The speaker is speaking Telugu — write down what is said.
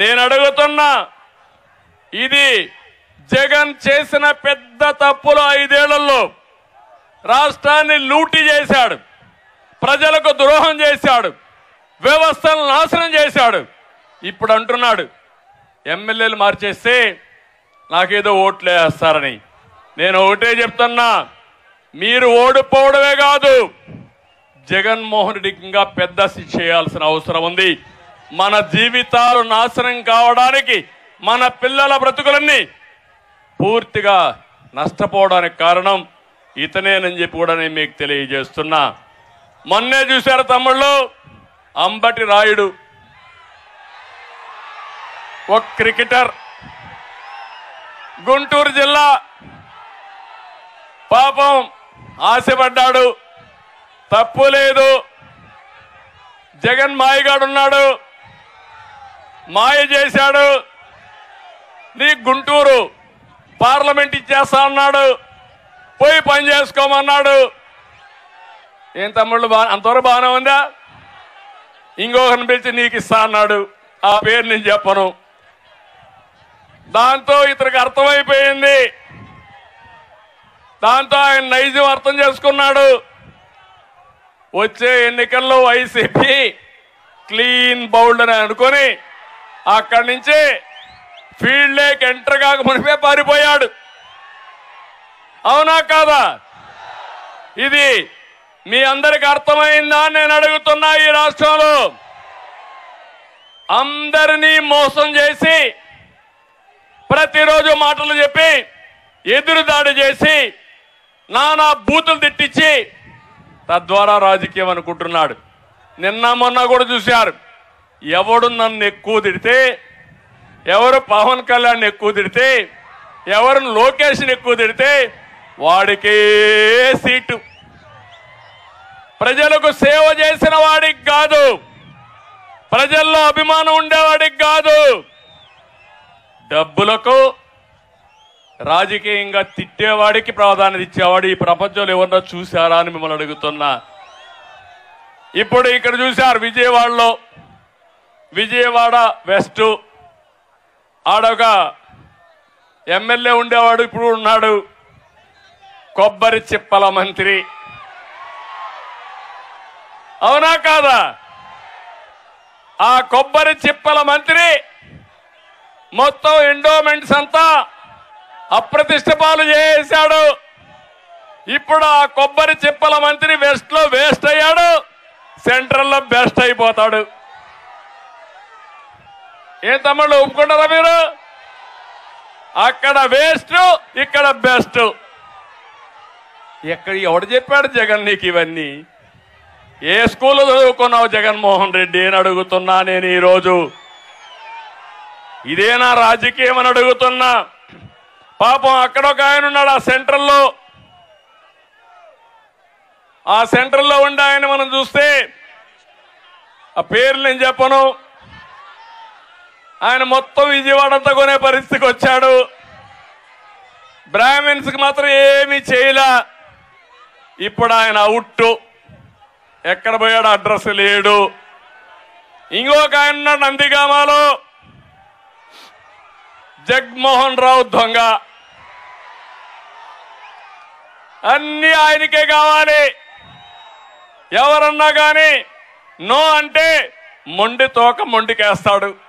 నేను అడుగుతున్నా ఇది జగన్ చేసిన పెద్ద తప్పులు ఐదేళ్ళలో రాష్ట్రాన్ని లూటీ చేశాడు ప్రజలకు ద్రోహం చేశాడు వ్యవస్థను నాశనం చేశాడు. ఇప్పుడు అంటున్నాడు ఎమ్మెల్యేలు మార్చేస్తే నాకేదో ఓట్లు వేస్తారని. నేను ఒకటే చెప్తున్నా మీరు ఓడిపోవడమే కాదు జగన్మోహన్ రెడ్డికి ఇంకా పెద్ద శిక్ష చేయాల్సిన అవసరం ఉంది. మన జీవితాలు నాశనం కావడానికి మన పిల్లల బ్రతుకులన్నీ పూర్తిగా నష్టపోవడానికి కారణం ఇతనేనని చెప్పి కూడా నేను మీకు తెలియజేస్తున్నా. మొన్నే చూశారు తమ్ముళ్ళు అంబటి రాయుడు. ఒక క్రికెటర్. గుంటూరు జిల్లా పాపం ఆశపడ్డాడు. తప్పు లేదు. జగన్ మాయగాడున్నాడు. మాయ చేశాడు. నీ గుంటూరు పార్లమెంట్ ఇచ్చేస్తా అన్నాడు. పోయి పని చేసుకోమన్నాడు. ఏం తమ్ముళ్ళు బా అంతవరకు బాగానే ఉందా? ఇంకొకరిని పిలిచి నీకు ఇస్తా అన్నాడు. ఆ పేరు నేను చెప్పను. దాంతో ఇతనికి అర్థమైపోయింది. దాంతో ఆయన నైజం అర్థం చేసుకున్నాడు. వచ్చే ఎన్నికల్లో వైసీపీ క్లీన్ బౌల్డ్ అని అనుకొని అక్కడి నుంచి ఫీల్డ్ లేక్ ఎంటర్ కాక మునిపే పారిపోయాడు. అవునా కాదా? ఇది మీ అందరికి అర్థమైందా నేను అడుగుతున్నా ఈ రాష్ట్రంలో. అందరినీ మోసం చేసి ప్రతిరోజు మాటలు చెప్పి ఎదురుదాడి చేసి నానా బూతులు తిట్టించి తద్వారా రాజకీయం అనుకుంటున్నాడు. నిన్న మొన్న కూడా చూశారు. ఎవడు నన్ను ఎక్కువ తిడితే ఎవరు పవన్ కళ్యాణ్ ఎక్కువ తిడితే ఎవరు లోకేష్ని ఎక్కువ తిడితే వాడికే సీటు. ప్రజలకు సేవ చేసిన వాడికి కాదు ప్రజల్లో అభిమానం ఉండేవాడికి కాదు డబ్బులకు రాజకీయంగా తిట్టేవాడికి ప్రాధాన్యత ఇచ్చేవాడు ఈ ప్రపంచంలో ఎవరన్నా చూశారా అని మిమ్మల్ని అడుగుతున్నా. ఇప్పుడు ఇక్కడ చూశారు విజయవాడలో విజయవాడ వెస్ట్. ఆడొక ఎమ్మెల్యే ఉండేవాడు ఇప్పుడు ఉన్నాడు. కొబ్బరి చిప్పల మంత్రి. అవునా కాదా? ఆ కొబ్బరి చిప్పల మంత్రి మొత్తం ఎండోమెంట్స్ అంతా అప్రతిష్ట పాలు చేశాడు ఇప్పుడు ఆ కొబ్బరి చిప్పల మంత్రి వెస్ట్లో వేస్ట్ అయ్యాడు. సెంట్రల్లో బెస్ట్ అయిపోతాడు. ఏం తమ్ముళ్ళు ఒప్పుకుంటారా మీరు? అక్కడ వేస్ట్ ఇక్కడ బెస్ట్ ఎక్కడ ఎవడు చెప్పాడు జగన్ నీకు ఇవన్నీ? ఏ స్కూల్లో చదువుకున్నావు జగన్మోహన్ రెడ్డి అని అడుగుతున్నా నేను ఈరోజు. ఇదేనా రాజకీయం అని అడుగుతున్నా. పాపం అక్కడ ఒక ఆయన ఉన్నాడు ఆ సెంట్రల్లో. ఆ సెంట్రల్లో ఉండే ఆయన మనం చూస్తే ఆ పేర్లు నేను చెప్పను. ఆయన మొత్తం విజయవాడ అంతా కొనే పరిస్థితికి వచ్చాడు. బ్రాహ్మిన్స్కి మాత్రం ఏమీ చేయలే. ఇప్పుడు ఆయన అవుట్ ఎక్కడ పోయాడు? అడ్రస్ లేడు. ఇంకొక ఆయన నందిగామాలో. జగ్మోహన్ రావు దొంగ. అన్ని ఆయనకే కావాలి. ఎవరన్నా కానీ నో అంటే మొండి తోక మొండికేస్తాడు.